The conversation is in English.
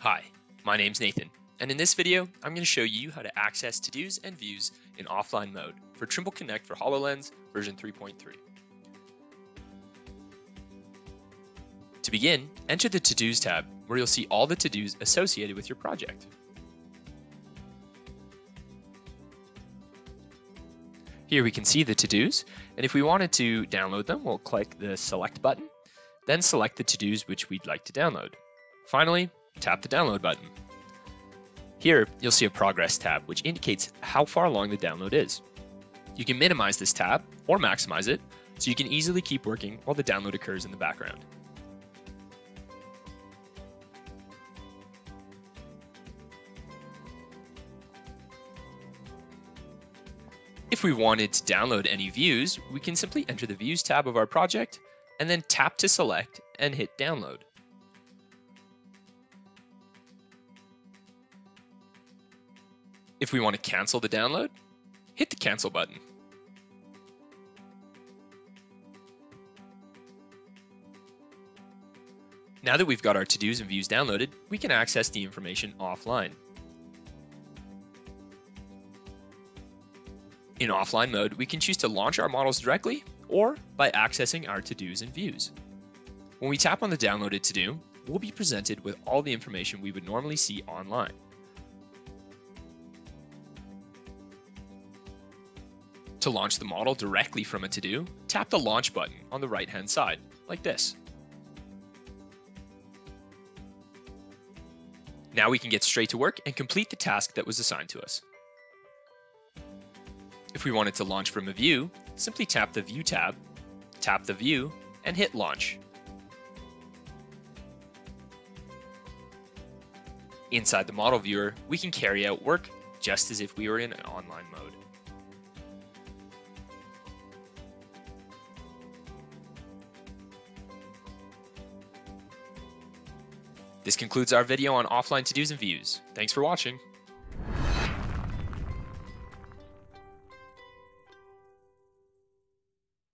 Hi, my name's Nathan, and in this video, I'm going to show you how to access to-dos and views in offline mode for Trimble Connect for HoloLens version 3.3. To begin, enter the To-Dos tab, where you'll see all the to-dos associated with your project. Here we can see the to-dos, and if we wanted to download them, we'll click the Select button, then select the to-dos which we'd like to download. Finally, tap the download button. Here, you'll see a progress tab, which indicates how far along the download is. You can minimize this tab or maximize it, so you can easily keep working while the download occurs in the background. If we wanted to download any views, we can simply enter the Views tab of our project and then tap to select and hit download. If we want to cancel the download, hit the cancel button. Now that we've got our to-dos and views downloaded, we can access the information offline. In offline mode, we can choose to launch our models directly or by accessing our to-dos and views. When we tap on the downloaded to-do, we'll be presented with all the information we would normally see online. To launch the model directly from a to-do, tap the Launch button on the right-hand side, like this. Now we can get straight to work and complete the task that was assigned to us. If we wanted to launch from a view, simply tap the View tab, tap the view, and hit Launch. Inside the model viewer, we can carry out work just as if we were in an online mode. This concludes our video on offline to-dos and views. Thanks for watching.